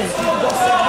is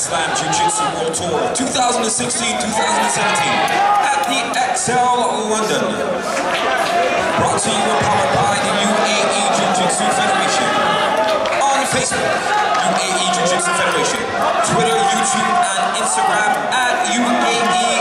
Slam Jiu-Jitsu World Tour 2016-2017 at the Excel London. Brought to you and powered by the UAE Jiu-Jitsu Federation. On Facebook, UAE Jiu-Jitsu Federation. Twitter, YouTube, and Instagram at UAEJJF.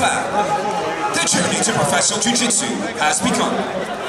The journey to professional jiu-jitsu has begun.